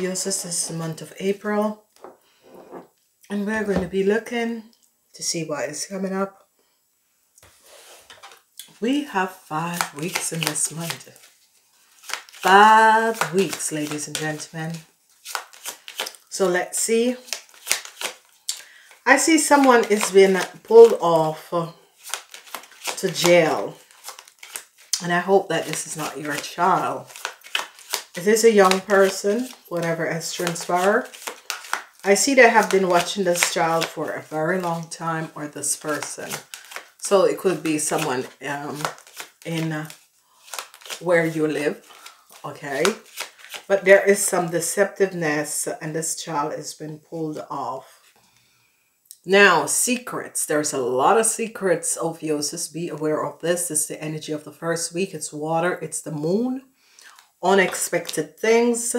Ophiuchus, this is the month of April. And we're going to be looking to see what is coming up. We have five weeks in this month. Five weeks, ladies and gentlemen. So let's see. I see someone is being pulled off to jail. And I hope that this is not your child. Is a young person, whatever has transpired. I see they have been watching this child for a very long time or this person. So it could be someone um, in uh, where you live, okay? But there is some deceptiveness and this child has been pulled off. Now, secrets. There's a lot of secrets, Ophiuchus. Be aware of this. It's the energy of the first week. It's water. It's the moon. Unexpected things.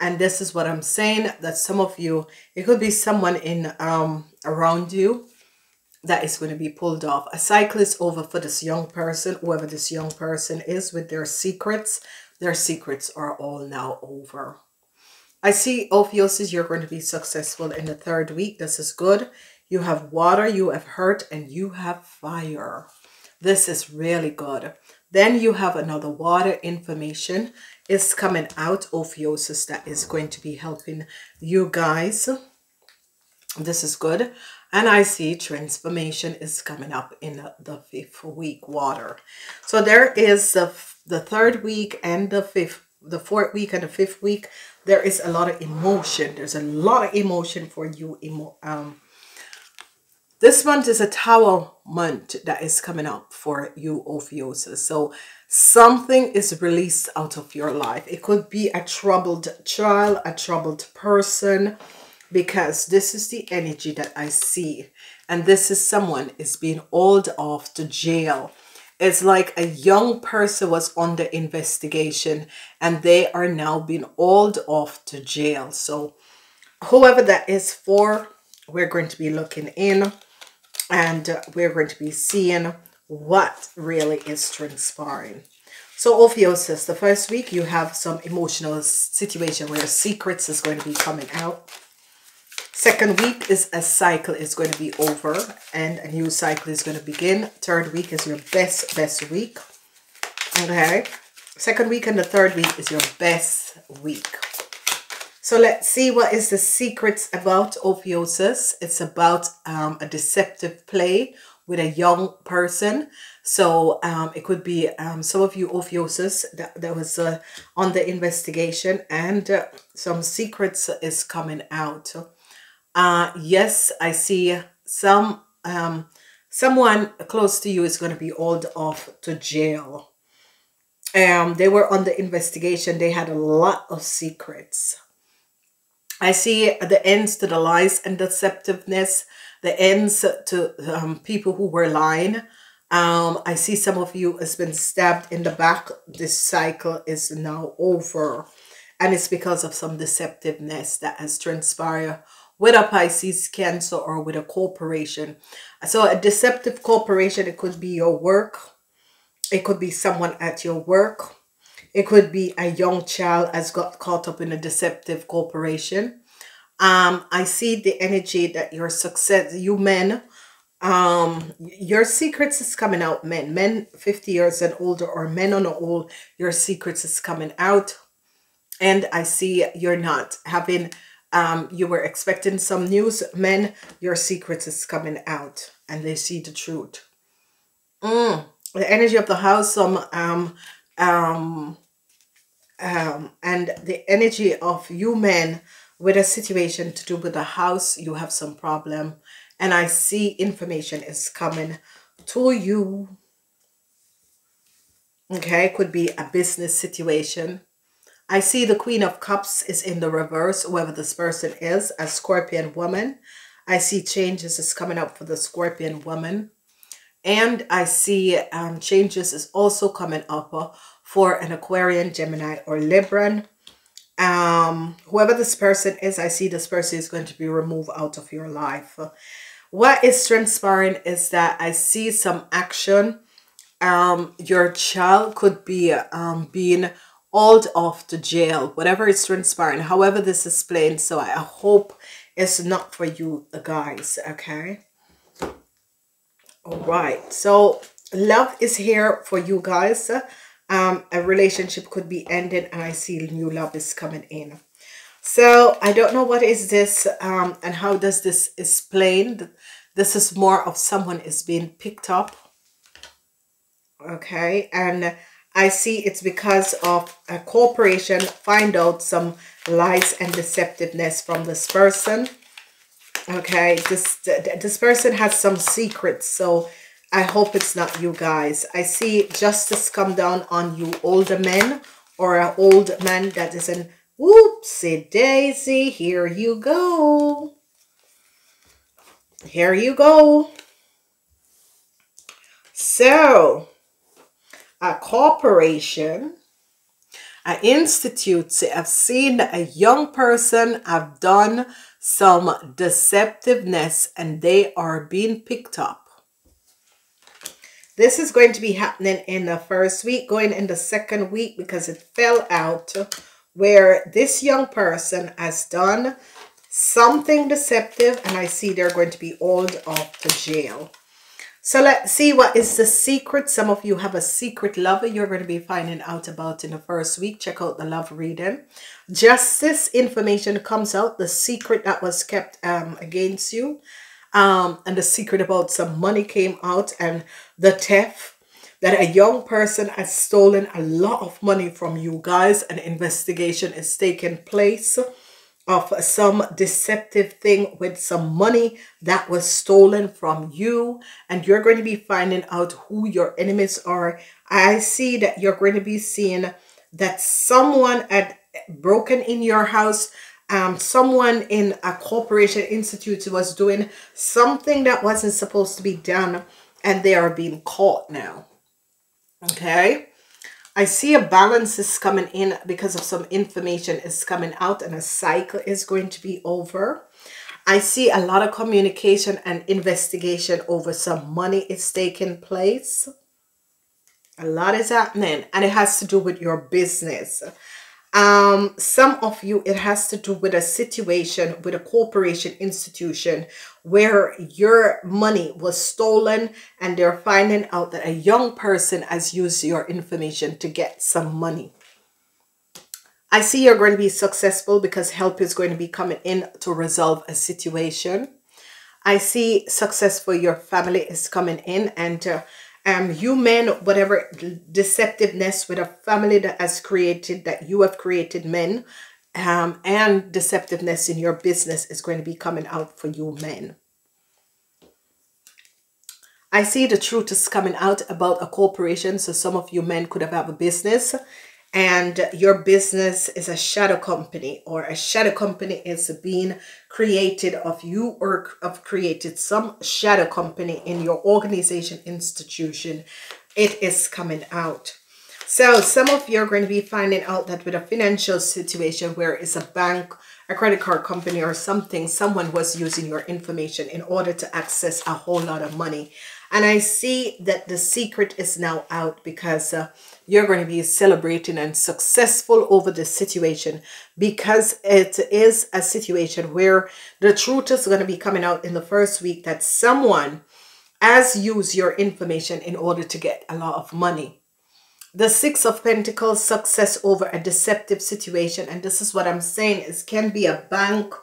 And this is what I'm saying, that some of you, it could be someone in um around you that is going to be pulled off. A cycle is over for this young person, whoever this young person is with their secrets. Their secrets are all now over. I see Ophiuchus, you're going to be successful in the third week. This is good. You have water, you have earth, and you have fire. This is really good. Then you have another water information is coming out, Ophiuchus, that is going to be helping you guys. This is good. And I see transformation is coming up in the fifth week water. So there is the, the third week and the fifth the fourth week and the fifth week, there is a lot of emotion. There's a lot of emotion for you. Emo um, this month is a tower month that is coming up for you, Ophiuchus. So something is released out of your life. It could be a troubled child, a troubled person, because this is the energy that I see. And this is someone is being hauled off to jail it's like a young person was under investigation and they are now being hauled off to jail. So whoever that is for, we're going to be looking in and uh, we're going to be seeing what really is transpiring. So Ophiuchus, the first week you have some emotional situation where secrets is going to be coming out. Second week is a cycle is going to be over and a new cycle is going to begin. Third week is your best, best week. Okay. Second week and the third week is your best week. So let's see what is the secrets about Ophiuchus. It's about um, a deceptive play with a young person. So um, it could be um, some of you Ophiuchus that, that was uh, on the investigation and uh, some secrets is coming out. Uh, yes, I see some um, someone close to you is going to be hauled off to jail. Um, they were on the investigation. They had a lot of secrets. I see the ends to the lies and deceptiveness, the ends to um, people who were lying. Um, I see some of you has been stabbed in the back. This cycle is now over. And it's because of some deceptiveness that has transpired with a Pisces, Cancer, or with a corporation. So a deceptive corporation, it could be your work. It could be someone at your work. It could be a young child has got caught up in a deceptive corporation. Um, I see the energy that your success, you men, um, your secrets is coming out, men. Men 50 years and older or men on the old, your secrets is coming out. And I see you're not having um, you were expecting some news, men, your secrets is coming out and they see the truth. Mm. The energy of the house, some um, um, um, and the energy of you men with a situation to do with the house, you have some problem. And I see information is coming to you. Okay, could be a business situation I see the Queen of Cups is in the reverse, whoever this person is, a Scorpion woman. I see changes is coming up for the Scorpion woman. And I see um, changes is also coming up uh, for an Aquarian, Gemini, or Libran. Um, whoever this person is, I see this person is going to be removed out of your life. What is transpiring is that I see some action. Um, your child could be um, being hauled off to jail, whatever is transpiring, however this is playing. So I hope it's not for you guys, okay? All right, so love is here for you guys. Um, a relationship could be ending and I see new love is coming in. So I don't know what is this um, and how does this explain. This is more of someone is being picked up. Okay, and I see it's because of a corporation find out some lies and deceptiveness from this person. Okay, this this person has some secrets, so I hope it's not you guys. I see justice come down on you older men or an old man that is an whoopsie daisy. Here you go. Here you go. So, a corporation, an institute, I've seen a young person have done some deceptiveness and they are being picked up. This is going to be happening in the first week, going in the second week because it fell out where this young person has done something deceptive and I see they're going to be hauled off to jail. So let's see what is the secret. Some of you have a secret lover you're going to be finding out about in the first week. Check out the love reading. Justice information comes out. The secret that was kept um, against you. Um, and the secret about some money came out and the theft that a young person has stolen a lot of money from you guys. An investigation is taking place of some deceptive thing with some money that was stolen from you. And you're going to be finding out who your enemies are. I see that you're going to be seeing that someone had broken in your house. Um, someone in a corporation institute was doing something that wasn't supposed to be done. And they are being caught now. Okay I see a balance is coming in because of some information is coming out and a cycle is going to be over. I see a lot of communication and investigation over some money is taking place. A lot is happening and it has to do with your business. Um, some of you, it has to do with a situation with a corporation institution where your money was stolen and they're finding out that a young person has used your information to get some money. I see you're going to be successful because help is going to be coming in to resolve a situation. I see success for your family is coming in and uh, um, you men, whatever deceptiveness with a family that has created, that you have created men, um, and deceptiveness in your business is going to be coming out for you men. I see the truth is coming out about a corporation. So some of you men could have, have a business and your business is a shadow company or a shadow company is being created of you or have created some shadow company in your organization institution. It is coming out. So some of you are going to be finding out that with a financial situation where it's a bank a credit card company or something someone was using your information in order to access a whole lot of money and i see that the secret is now out because uh, you're going to be celebrating and successful over the situation because it is a situation where the truth is going to be coming out in the first week that someone has used your information in order to get a lot of money. The Six of Pentacles, success over a deceptive situation. And this is what I'm saying is can be a bank,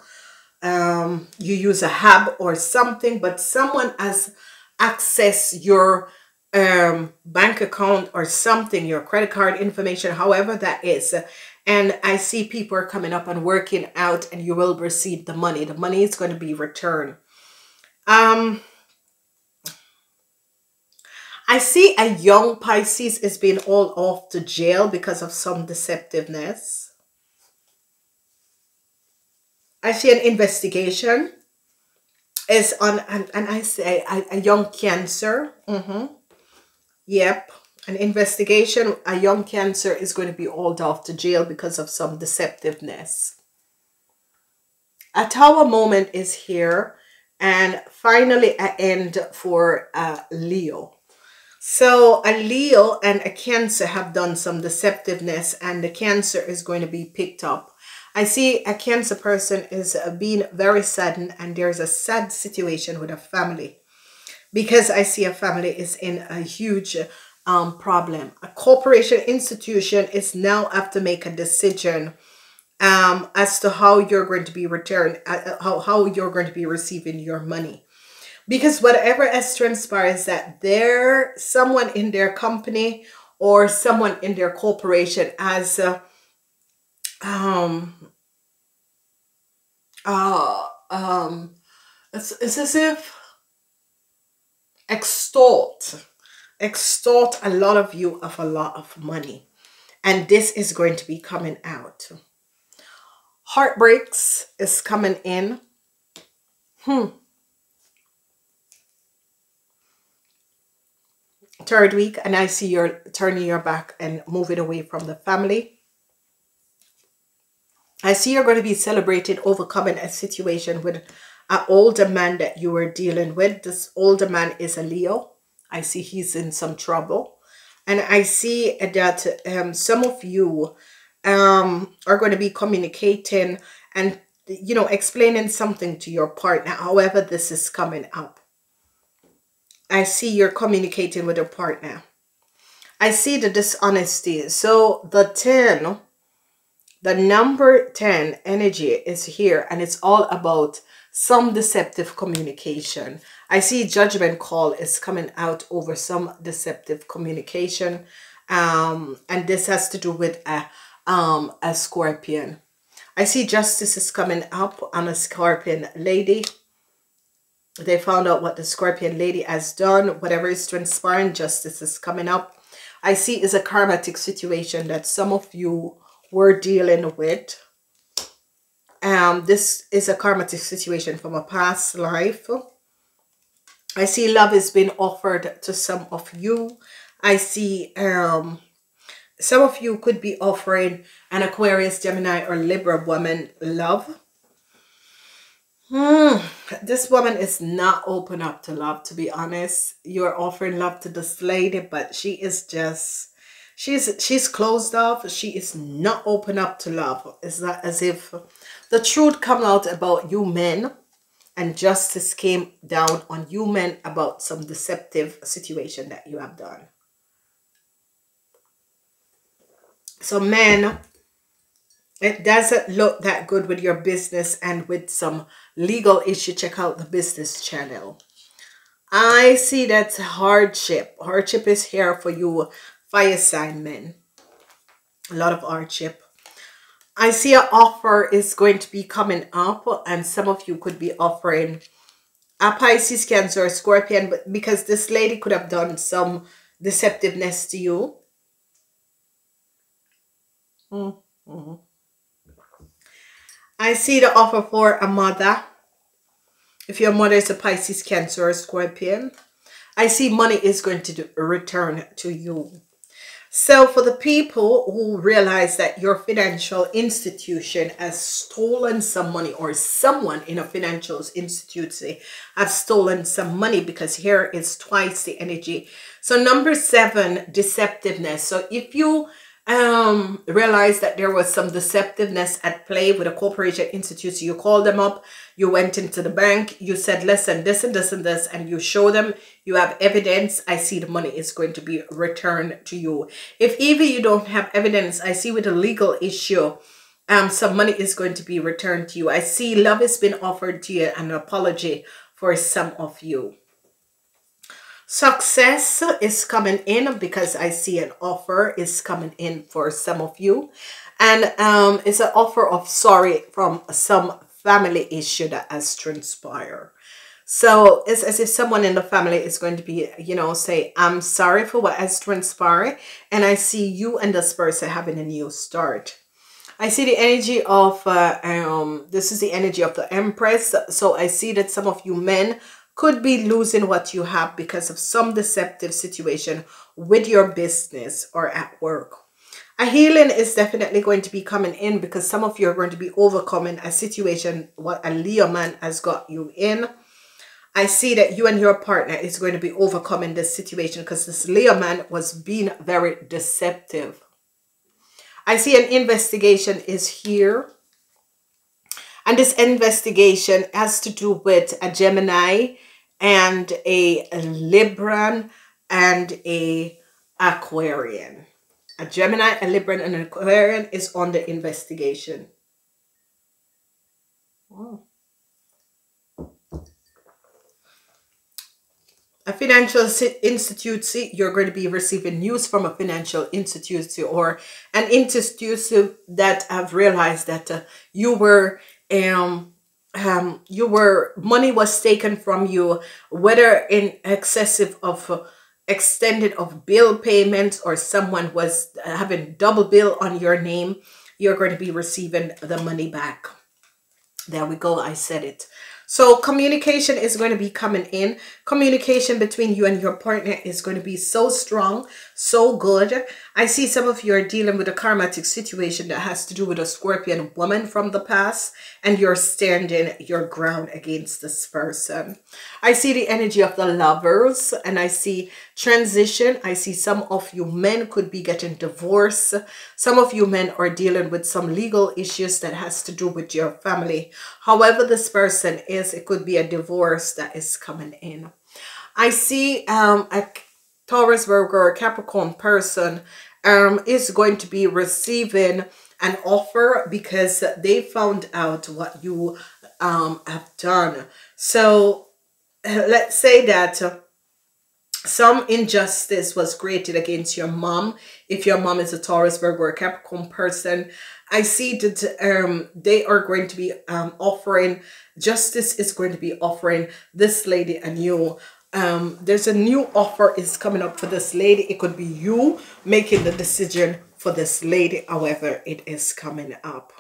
um, you use a hub or something, but someone has access your um, bank account or something, your credit card information, however that is. And I see people are coming up and working out and you will receive the money. The money is going to be returned. Um, I see a young Pisces is being all off to jail because of some deceptiveness. I see an investigation is on, and, and I say a, a young Cancer. Mm -hmm. Yep. An investigation, a young cancer is going to be hauled off to jail because of some deceptiveness. A tower moment is here. And finally, an end for uh, Leo. So a Leo and a Cancer have done some deceptiveness and the Cancer is going to be picked up. I see a Cancer person is being very saddened and there's a sad situation with a family because I see a family is in a huge um, problem. A corporation institution is now have to make a decision um, as to how you're going to be returned, uh, how, how you're going to be receiving your money because whatever has transpired is that there someone in their company or someone in their corporation has uh, um uh um it's, it's as if extort extort a lot of you of a lot of money. And this is going to be coming out. Heartbreaks is coming in. Hmm. Third week and I see you're turning your back and moving away from the family. I see you're going to be celebrating overcoming a situation with an older man that you were dealing with. This older man is a Leo. I see he's in some trouble. And I see that um, some of you um, are going to be communicating and, you know, explaining something to your partner, however this is coming up. I see you're communicating with your partner. I see the dishonesty. So the 10, the number 10 energy is here and it's all about some deceptive communication. I see judgment call is coming out over some deceptive communication. Um, and this has to do with a, um, a scorpion. I see justice is coming up on a scorpion lady they found out what the Scorpion lady has done. Whatever is transpiring, justice is coming up. I see is a karmatic situation that some of you were dealing with. Um, this is a karmatic situation from a past life. I see love is being offered to some of you. I see um, some of you could be offering an Aquarius, Gemini, or Libra woman love. Hmm. This woman is not open up to love, to be honest. You're offering love to this lady, but she is just, she's she's closed off. She is not open up to love. It's not as if the truth come out about you men and justice came down on you men about some deceptive situation that you have done. So men, it doesn't look that good with your business and with some legal issue, check out the business channel. I see that hardship. Hardship is here for you fire sign men. A lot of hardship. I see an offer is going to be coming up and some of you could be offering a Pisces, Cancer, Scorpion but because this lady could have done some deceptiveness to you. Mm -hmm. I see the offer for a mother. If your mother is a Pisces, Cancer, or Scorpion, I see money is going to do, return to you. So for the people who realize that your financial institution has stolen some money or someone in a financial institution has stolen some money because here is twice the energy. So number seven, deceptiveness. So if you um, realized that there was some deceptiveness at play with a corporation institute. So you called them up, you went into the bank, you said, listen, this and this and this, and you show them, you have evidence, I see the money is going to be returned to you. If even you don't have evidence, I see with a legal issue, um, some money is going to be returned to you. I see love has been offered to you, an apology for some of you. Success is coming in because I see an offer is coming in for some of you. And um, it's an offer of sorry from some family issue that has transpired. So it's as if someone in the family is going to be, you know, say, I'm sorry for what has transpired. And I see you and this person having a new start. I see the energy of, uh, um, this is the energy of the Empress. So I see that some of you men could be losing what you have because of some deceptive situation with your business or at work. A healing is definitely going to be coming in because some of you are going to be overcoming a situation what a Leo man has got you in. I see that you and your partner is going to be overcoming this situation because this Leo man was being very deceptive. I see an investigation is here. And this investigation has to do with a Gemini and a Libran and a Aquarian. A Gemini, a Libran, and an Aquarian is on the investigation. Oh. a financial institute, you're going to be receiving news from a financial institute or an institute that have realized that uh, you were um, um, you were money was taken from you, whether in excessive of uh, extended of bill payments or someone was having double bill on your name, you're going to be receiving the money back. There we go. I said it. So communication is going to be coming in. Communication between you and your partner is going to be so strong, so good. I see some of you are dealing with a karmatic situation that has to do with a scorpion woman from the past and you're standing your ground against this person. I see the energy of the lovers and I see transition. I see some of you men could be getting divorced. Some of you men are dealing with some legal issues that has to do with your family. However this person is, it could be a divorce that is coming in. I see um, a Taurus, Virgo, or Capricorn person um, is going to be receiving an offer because they found out what you um, have done. So let's say that some injustice was created against your mom. If your mom is a Taurus, Virgo, or Capricorn person, I see that um, they are going to be um, offering, justice is going to be offering this lady a new um, there's a new offer is coming up for this lady. It could be you making the decision for this lady, however it is coming up.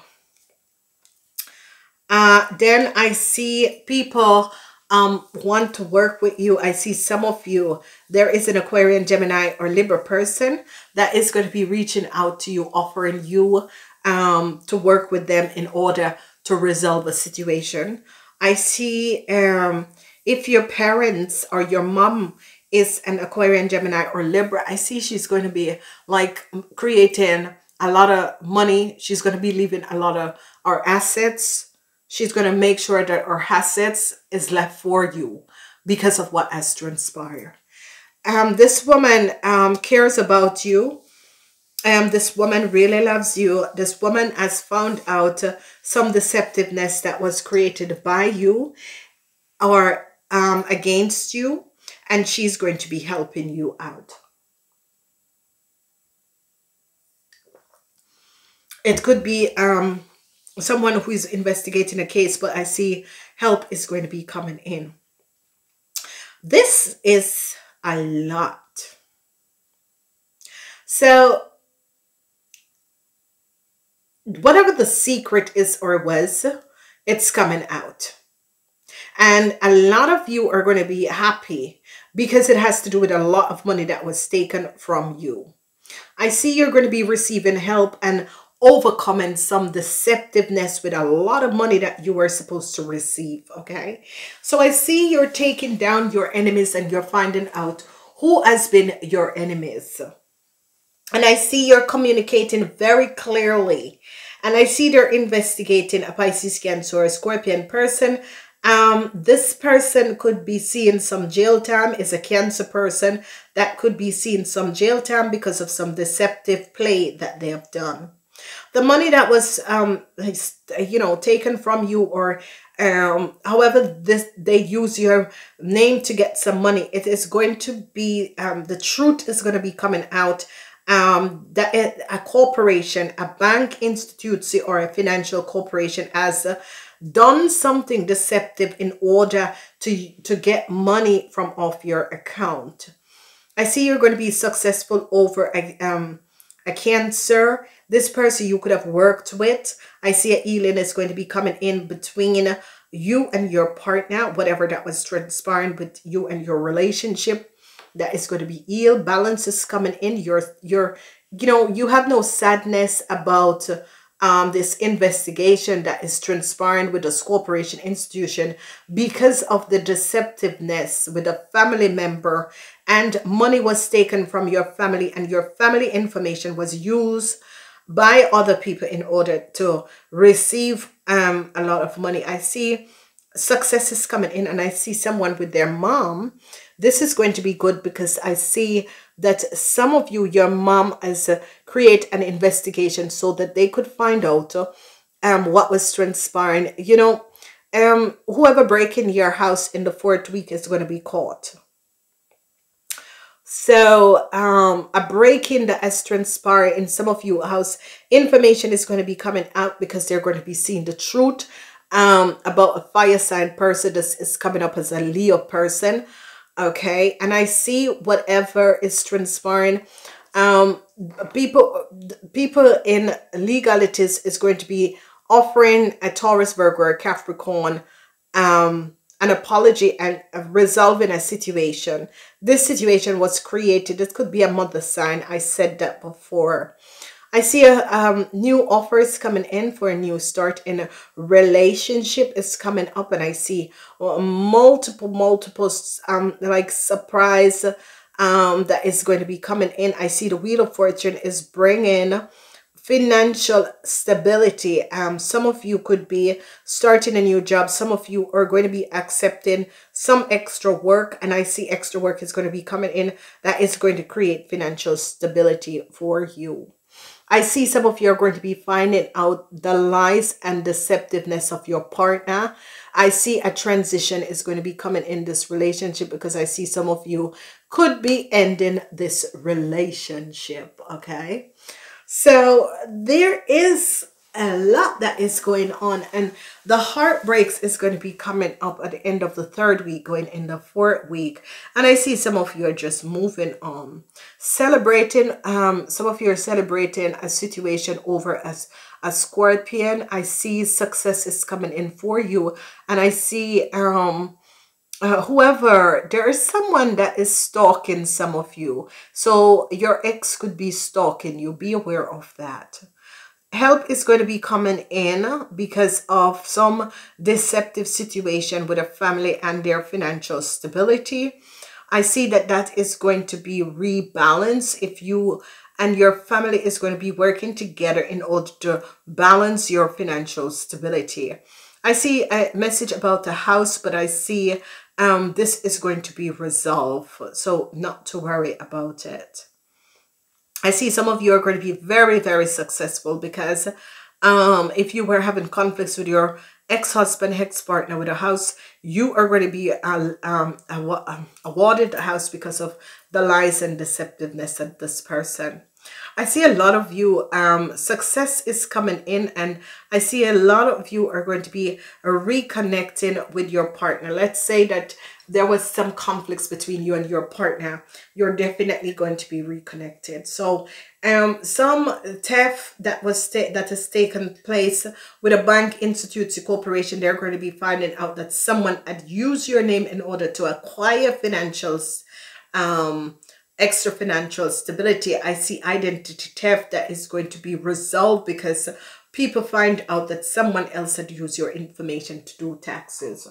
Uh, then I see people um, want to work with you. I see some of you, there is an Aquarian, Gemini, or Libra person that is going to be reaching out to you, offering you um, to work with them in order to resolve a situation. I see um, if your parents or your mom is an Aquarian, Gemini, or Libra, I see she's going to be like creating a lot of money. She's going to be leaving a lot of our assets. She's going to make sure that her assets is left for you because of what has transpired. Um, this woman um, cares about you. Um, this woman really loves you. This woman has found out uh, some deceptiveness that was created by you or um, against you and she's going to be helping you out. It could be um, someone who is investigating a case, but I see help is going to be coming in. This is a lot. So whatever the secret is or was, it's coming out. And a lot of you are going to be happy because it has to do with a lot of money that was taken from you. I see you're going to be receiving help and overcoming some deceptiveness with a lot of money that you were supposed to receive, okay? So I see you're taking down your enemies and you're finding out who has been your enemies. And I see you're communicating very clearly. And I see they're investigating a Pisces, Cancer, or Scorpion person um, this person could be seeing some jail time is a cancer person that could be seeing some jail time because of some deceptive play that they have done. The money that was, um, you know, taken from you or um, however this they use your name to get some money, it is going to be, um, the truth is going to be coming out um, that a corporation, a bank institute or a financial corporation has a, done something deceptive in order to, to get money from off your account. I see you're going to be successful over a, um, a cancer. This person you could have worked with. I see a healing is going to be coming in between you and your partner, whatever that was transpiring with you and your relationship. That is going to be healed. Balance is coming in. You're, you're, you know, you have no sadness about um, this investigation that is transpiring with this corporation institution because of the deceptiveness with a family member and money was taken from your family and your family information was used by other people in order to receive um, a lot of money. I see success is coming in and I see someone with their mom. This is going to be good because I see that some of you, your mom has uh, create an investigation so that they could find out uh, um, what was transpiring. You know, um, whoever break in your house in the fourth week is going to be caught. So um, a break-in that has transpired in some of you house information is going to be coming out because they're going to be seeing the truth um, about a fire sign person. This is coming up as a Leo person. Okay. And I see whatever is transpiring. Um, people, people in legalities is going to be offering a Taurus, Virgo, or Capricorn um, an apology and resolving a situation. This situation was created. This could be a mother sign. I said that before. I see a um, new offers coming in for a new start in a relationship is coming up and I see multiple, multiple um, like surprise um, that is going to be coming in. I see the Wheel of Fortune is bringing financial stability. Um, some of you could be starting a new job. Some of you are going to be accepting some extra work. And I see extra work is going to be coming in that is going to create financial stability for you. I see some of you are going to be finding out the lies and deceptiveness of your partner. I see a transition is going to be coming in this relationship because I see some of you could be ending this relationship. Okay. So there is a lot that is going on and the heartbreaks is going to be coming up at the end of the third week going in the fourth week. And i see some of you are just moving on celebrating um some of you are celebrating a situation over as a scorpion. I see success is coming in for you and i see um uh, whoever there is someone that is stalking some of you. So your ex could be stalking you. Be aware of that. Help is going to be coming in because of some deceptive situation with a family and their financial stability. I see that that is going to be rebalanced if you and your family is going to be working together in order to balance your financial stability I see a message about the house, but I see um, this is going to be resolved. So not to worry about it. I see some of you are going to be very, very successful because um, if you were having conflicts with your ex-husband, ex-partner with a house, you are going to be uh, um, um, awarded a house because of the lies and deceptiveness of this person. I see a lot of you, um, success is coming in and I see a lot of you are going to be reconnecting with your partner. Let's say that there was some conflicts between you and your partner. You're definitely going to be reconnected. So um, some theft that was that has taken place with a bank, institute, corporation, they're going to be finding out that someone had used your name in order to acquire financials um, extra financial stability. I see identity theft that is going to be resolved because people find out that someone else had used your information to do taxes.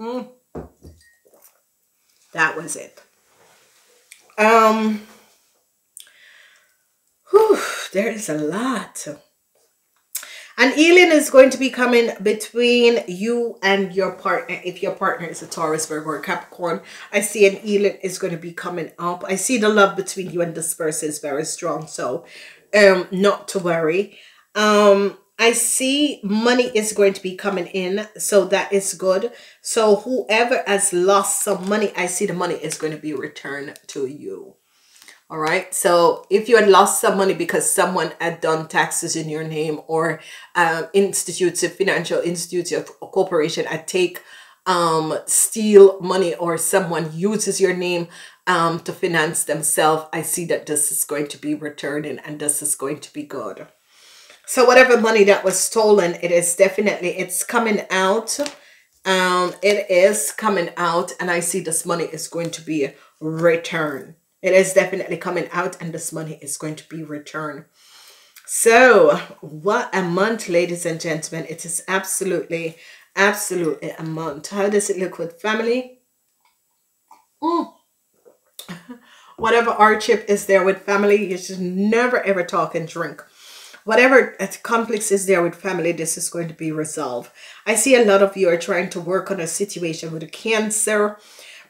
Mm. That was it. Um, whew, there is a lot. And healing is going to be coming between you and your partner. If your partner is a Taurus, Virgo, or Capricorn, I see an healing is going to be coming up. I see the love between you and this person is very strong. So um, not to worry. Um, I see money is going to be coming in. So that is good. So whoever has lost some money, I see the money is going to be returned to you. All right. So if you had lost some money because someone had done taxes in your name or um, institutes, a financial institutes, a corporation, I take um, steal money or someone uses your name um, to finance themselves, I see that this is going to be returning and this is going to be good. So whatever money that was stolen, it is definitely, it's coming out. Um, it is coming out and I see this money is going to be returned It is definitely coming out and this money is going to be returned. So, what a month, ladies and gentlemen. It is absolutely, absolutely a month. How does it look with family? Mm. Whatever hardship is there with family, you should never ever talk and drink. Whatever conflicts is there with family, this is going to be resolved. I see a lot of you are trying to work on a situation with a cancer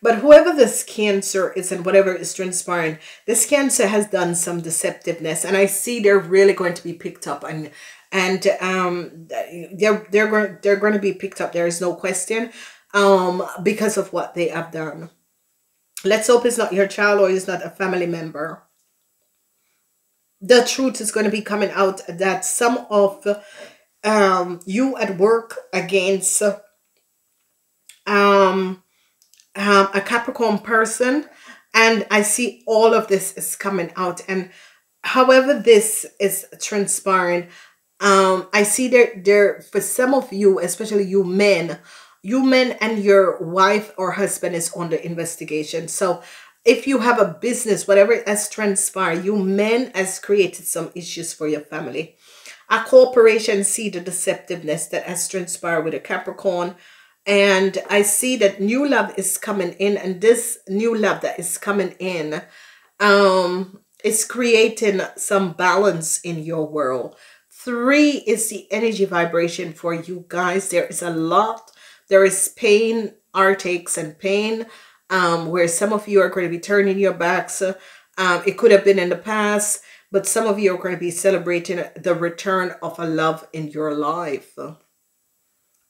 but whoever this cancer is and whatever is transpiring, this cancer has done some deceptiveness, and I see they're really going to be picked up and and um they're they're going they're going to be picked up. There is no question, um because of what they have done. Let's hope it's not your child or it's not a family member. The truth is going to be coming out that some of um you at work against um um, a Capricorn person and I see all of this is coming out. And however this is transpiring um I see there there for some of you especially you men you men and your wife or husband is under investigation. So if you have a business whatever has transpired you men has created some issues for your family. A corporation see the deceptiveness that has transpired with a Capricorn and I see that new love is coming in and this new love that is coming in um is creating some balance in your world. Three is the energy vibration for you guys. There is a lot. There is pain, heartaches and pain um, where some of you are going to be turning your backs. Um, it could have been in the past, but some of you are going to be celebrating the return of a love in your life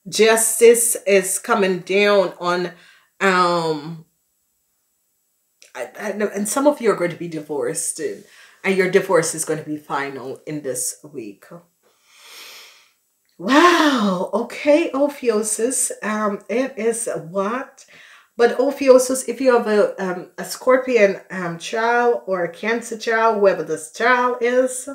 justice is coming down on um I, I and some of you are going to be divorced and, and your divorce is going to be final in this week. Wow. Okay Ophiuchus um it is what but Ophiuchus if you have a um, a scorpion um child or a cancer child whoever this child is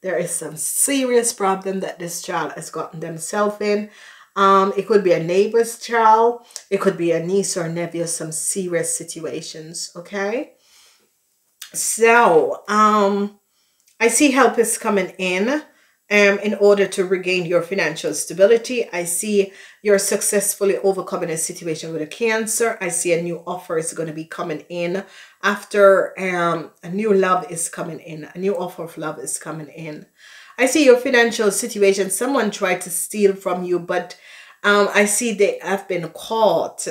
there is some serious problem that this child has gotten themselves in um, it could be a neighbor's child. It could be a niece or a nephew, some serious situations, okay? So, um, I see help is coming in um, in order to regain your financial stability. I see you're successfully overcoming a situation with a cancer. I see a new offer is going to be coming in after um, a new love is coming in. A new offer of love is coming in. I see your financial situation. Someone tried to steal from you, but um, I see they have been caught.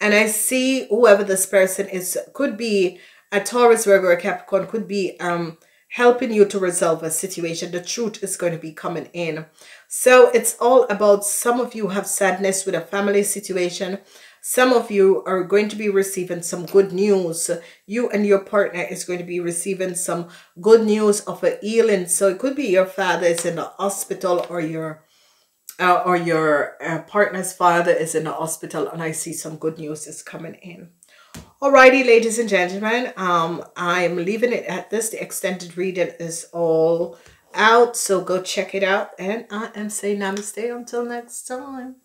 And I see whoever this person is could be a Taurus, Virgo, or Capricorn, could be um, helping you to resolve a situation. The truth is going to be coming in. So it's all about some of you have sadness with a family situation. Some of you are going to be receiving some good news. You and your partner is going to be receiving some good news of a healing. So it could be your father is in the hospital or your uh, or your uh, partner's father is in the hospital and I see some good news is coming in. Alrighty, ladies and gentlemen, um, I'm leaving it at this. The extended reading is all out, so go check it out. And I am saying namaste until next time.